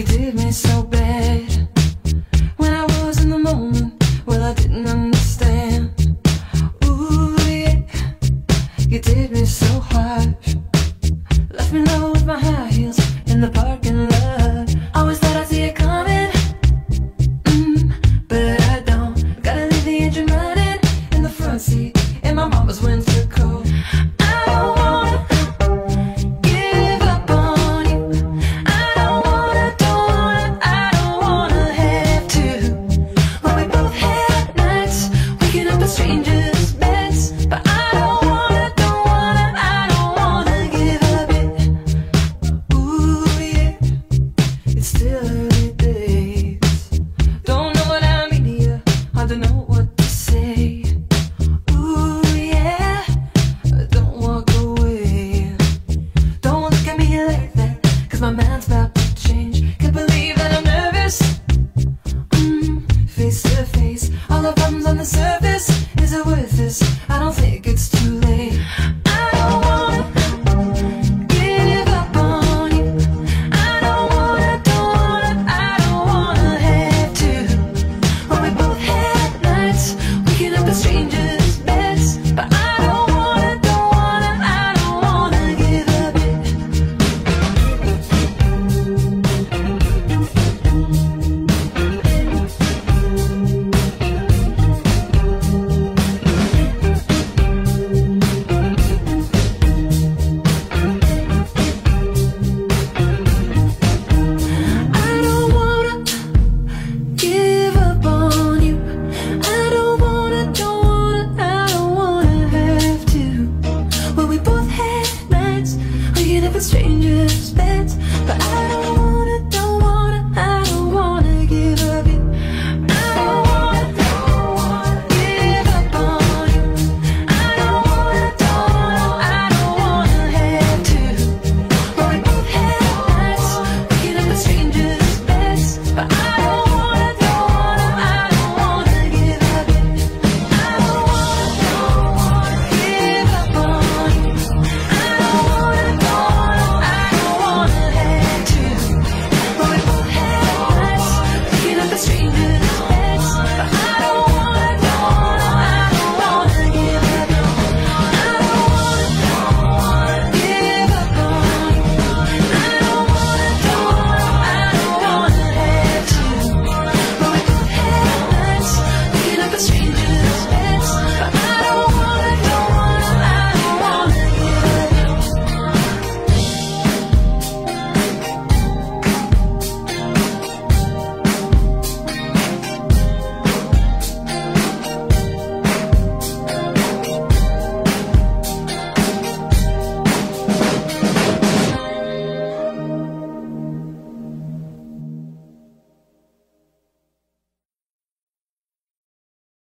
You did me so bad. When I was in the moment Well, I didn't understand. Ooh, yeah You did me so harsh. Left me alone with my high heels In the parking lot. Always thought I'd see it coming mm, But I don't. Gotta leave the engine running In the front seat In my mama's winter coat. spent, but I